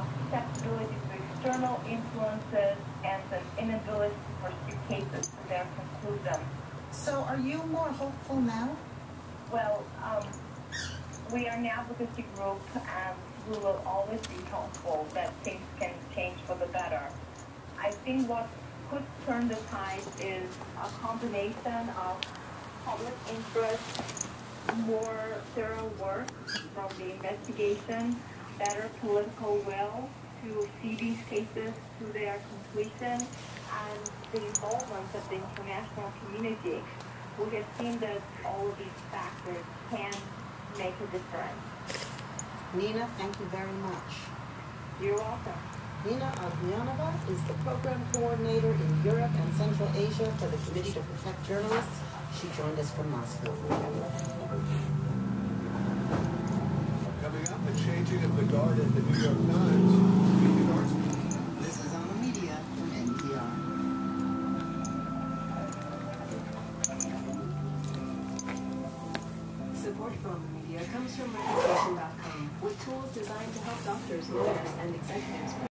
susceptibility to external influences and the inability to pursue cases to their conclusion. So are you more hopeful now? Well, um, we are an advocacy group and we will always be hopeful that things can change for the better. I think what could turn the tide is a combination of public interest, more thorough work from the investigation, better political will to see these cases to their completion, and the involvement of the international community. We have seen that all of these factors can make a difference. Nina, thank you very much. You're welcome. Nina Ognianova is the program coordinator in Europe and Central Asia for the Committee to Protect Journalists. She joined us from Moscow. At the New York Times. This is on the media from NPR. Support from the media comes from Reputation.com with tools designed to help doctors, lawyers, and executives